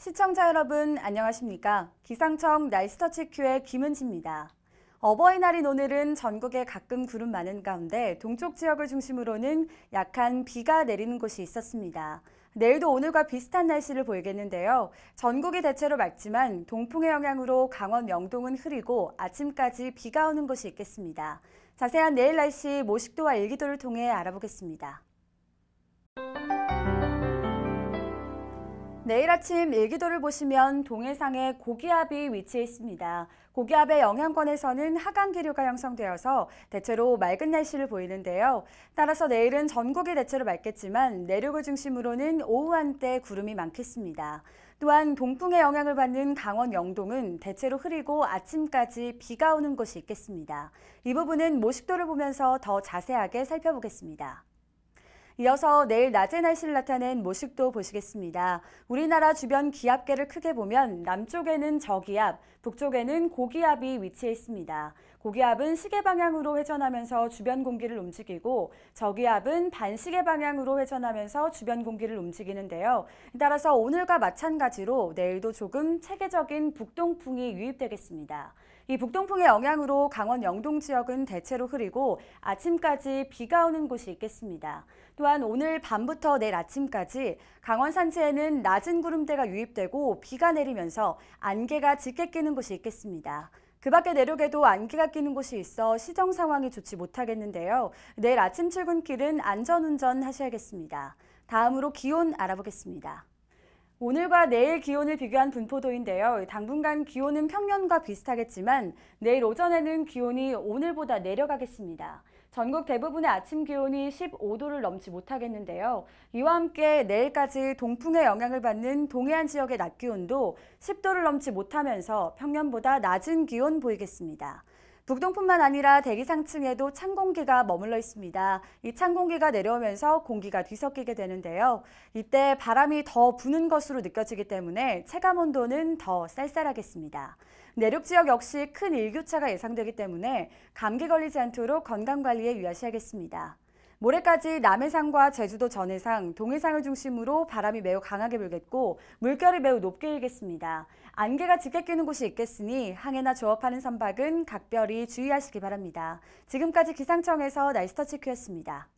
시청자 여러분 안녕하십니까? 기상청 날씨터치 큐의 김은지입니다. 어버이날인 오늘은 전국에 가끔 구름 많은 가운데 동쪽 지역을 중심으로는 약한 비가 내리는 곳이 있었습니다. 내일도 오늘과 비슷한 날씨를 보이겠는데요. 전국이 대체로 맑지만 동풍의 영향으로 강원 영동은 흐리고 아침까지 비가 오는 곳이 있겠습니다. 자세한 내일 날씨 모식도와 일기도를 통해 알아보겠습니다. 내일 아침 일기도를 보시면 동해상에 고기압이 위치해 있습니다. 고기압의 영향권에서는 하강 기류가 형성되어서 대체로 맑은 날씨를 보이는데요. 따라서 내일은 전국이 대체로 맑겠지만 내륙을 중심으로는 오후 한때 구름이 많겠습니다. 또한 동풍의 영향을 받는 강원 영동은 대체로 흐리고 아침까지 비가 오는 곳이 있겠습니다. 이 부분은 모식도를 보면서 더 자세하게 살펴보겠습니다. 이어서 내일 낮의 날씨를 나타낸 모습도 보시겠습니다. 우리나라 주변 기압계를 크게 보면 남쪽에는 저기압, 북쪽에는 고기압이 위치해 있습니다. 고기압은 시계 방향으로 회전하면서 주변 공기를 움직이고 저기압은 반시계 방향으로 회전하면서 주변 공기를 움직이는데요. 따라서 오늘과 마찬가지로 내일도 조금 체계적인 북동풍이 유입되겠습니다. 이 북동풍의 영향으로 강원 영동 지역은 대체로 흐리고 아침까지 비가 오는 곳이 있겠습니다. 또한 오늘 밤부터 내일 아침까지 강원 산지에는 낮은 구름대가 유입되고 비가 내리면서 안개가 짙게 끼는 곳이 있겠습니다. 그 밖에 내륙에도 안개가 끼는 곳이 있어 시정 상황이 좋지 못하겠는데요. 내일 아침 출근길은 안전운전 하셔야겠습니다. 다음으로 기온 알아보겠습니다. 오늘과 내일 기온을 비교한 분포도인데요. 당분간 기온은 평년과 비슷하겠지만 내일 오전에는 기온이 오늘보다 내려가겠습니다. 전국 대부분의 아침 기온이 15도를 넘지 못하겠는데요. 이와 함께 내일까지 동풍의 영향을 받는 동해안 지역의 낮 기온도 10도를 넘지 못하면서 평년보다 낮은 기온 보이겠습니다. 북동뿐만 아니라 대기 상층에도 찬 공기가 머물러 있습니다. 이 찬 공기가 내려오면서 공기가 뒤섞이게 되는데요. 이때 바람이 더 부는 것으로 느껴지기 때문에 체감 온도는 더 쌀쌀하겠습니다. 내륙 지역 역시 큰 일교차가 예상되기 때문에 감기 걸리지 않도록 건강 관리에 유의하셔야겠습니다. 모레까지 남해상과 제주도 전해상, 동해상을 중심으로 바람이 매우 강하게 불겠고 물결이 매우 높게 일겠습니다. 안개가 짙게 끼는 곳이 있겠으니 항해나 조업하는 선박은 각별히 주의하시기 바랍니다. 지금까지 기상청에서 날스터치큐였습니다.